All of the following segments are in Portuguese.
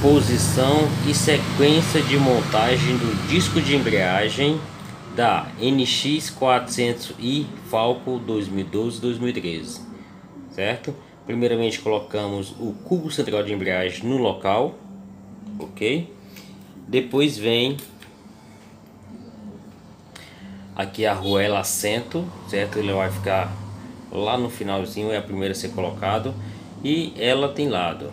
posição e sequência de montagem do disco de embreagem da NX400i Falco 2012-2013, certo? Primeiramente colocamos o cubo central de embreagem no local, ok? Depois vem aqui a arruela assento, certo? Ele vai ficar lá no finalzinho, é a primeira a ser colocado e ela tem lado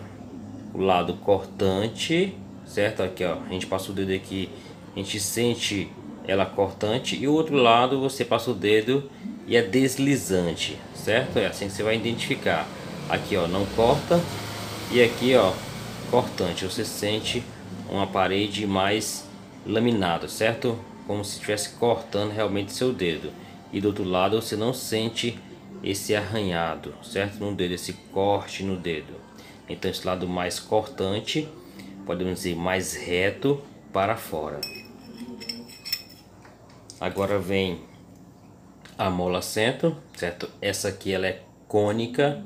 o lado cortante, certo? Aqui ó, a gente passa o dedo aqui, a gente sente ela cortante e o outro lado você passa o dedo e é deslizante, certo? É assim que você vai identificar. Aqui ó, não corta e aqui ó, cortante. Você sente uma parede mais laminada, certo? Como se estivesse cortando realmente seu dedo. E do outro lado você não sente esse arranhado, certo? No dedo, esse corte no dedo. Então esse lado mais cortante, podemos dizer mais reto para fora. Agora vem a mola centro, certo? Essa aqui ela é cônica,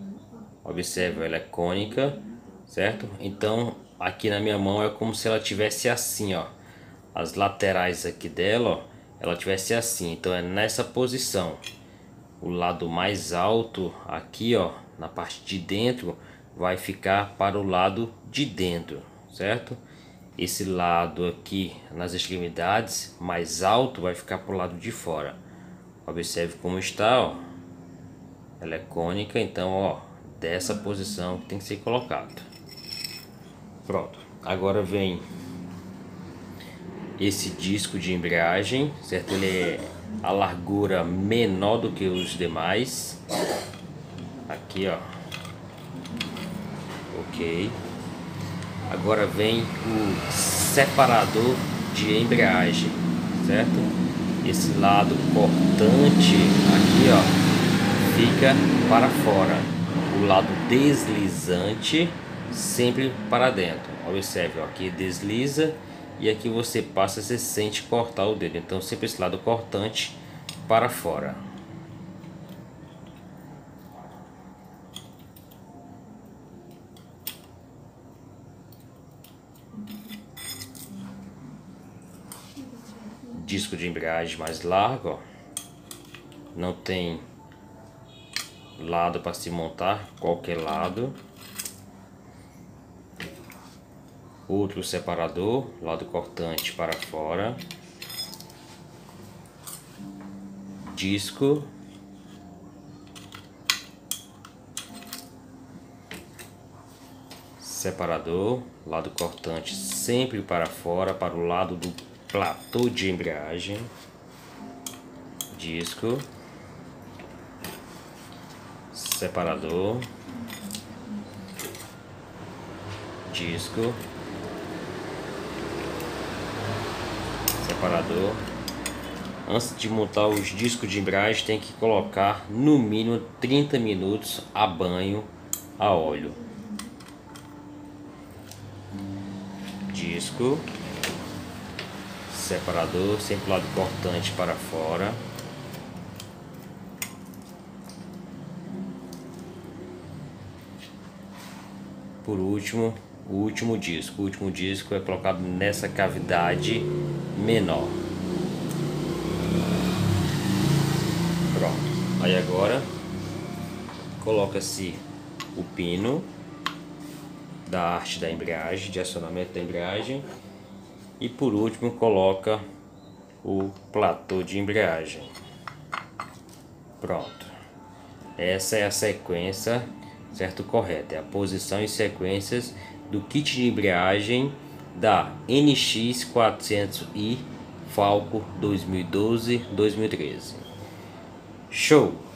observe, ela é cônica, certo? Então aqui na minha mão é como se ela tivesse assim, ó, as laterais aqui dela, ó, ela tivesse assim. Então é nessa posição. O lado mais alto aqui, ó, na parte de dentro, vai ficar para o lado de dentro, certo? Esse lado aqui nas extremidades mais alto vai ficar para o lado de fora. Observe como está, ó. Ela é cônica, então, ó, dessa posição que tem que ser colocado. Pronto. Agora vem esse disco de embreagem, certo? Ele é a largura menor do que os demais. Aqui, ó, ok. Agora vem o separador de embreagem certo? Esse lado cortante aqui ó fica para fora. O lado deslizante sempre para dentro. Observe ó, aqui desliza e aqui você passa você sente cortar o dedo. Então sempre esse lado cortante para fora disco de embreagem mais largo, ó. não tem lado para se montar, qualquer lado. Outro separador, lado cortante para fora. Disco. Separador, lado cortante sempre para fora, para o lado do platô de embreagem, disco, separador, disco, separador. Antes de montar os discos de embreagem tem que colocar no mínimo 30 minutos a banho a óleo. Disco separador, sempre lado cortante para fora. Por último, o último disco. O último disco é colocado nessa cavidade menor. Pronto. Aí agora coloca-se o pino da arte da embreagem, de acionamento da embreagem e por último coloca o platô de embreagem. Pronto. Essa é a sequência, certo? Correta. É a posição e sequências do kit de embreagem da NX400i Falco 2012-2013. Show!